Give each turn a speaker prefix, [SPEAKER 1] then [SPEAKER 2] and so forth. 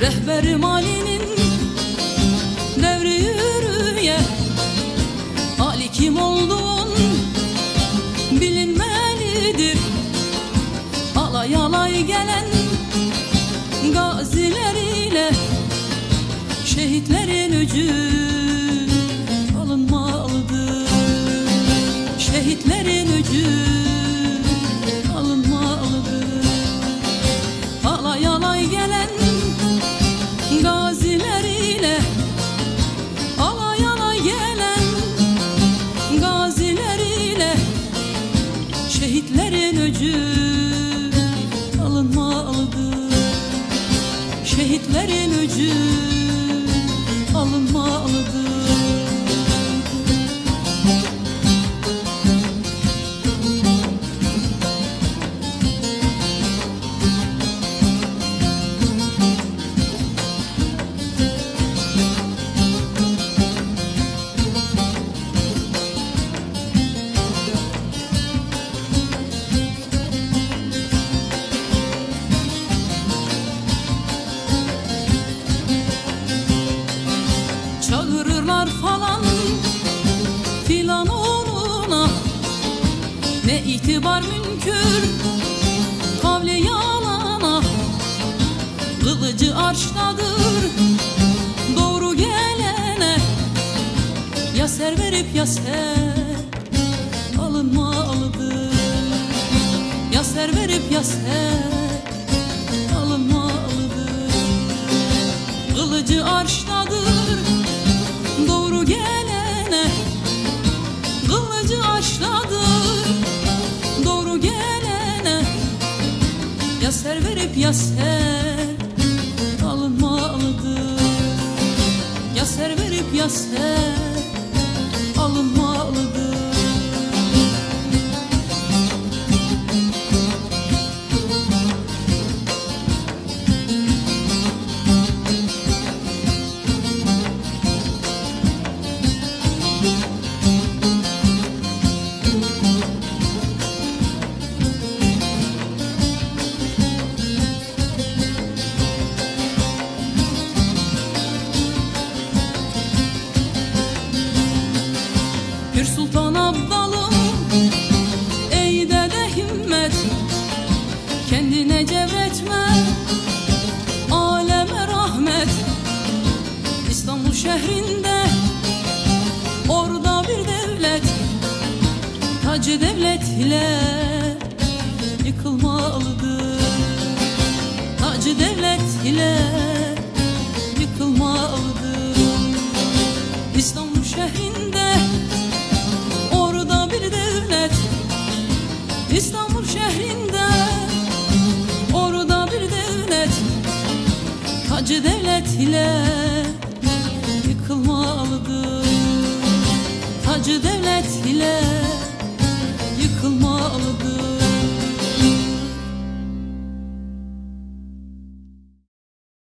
[SPEAKER 1] Rehberim Ali'nin gaziler ile Şehitlerin öcü alınmalıdır. Şehitlerin öcü alınmalıdır. Alay alay gelen gaziler ile Alay alay gelen gaziler ile Şehitlerin öcü Şehitlerin öcü alınmalıdır Ne itibar münkür kavli yalana Kılıcı arştadır doğru gelene Ya ser verip ya ser alınmalıdır Ya ser verip ya ser alınmalıdır Kılıcı arştadır ya ser alınmalıdır Ya ser verip ya ser Tacı devlet ile Yıkılmalıdır. Tacı devlet ile Yıkılmalıdır. İstanbul şehrinde Orada bir devlet. İstanbul şehrinde Orada bir devlet. Hacı devlet ile Yıkılmalıdır. Hacı devlet ile Yıkılmalıdır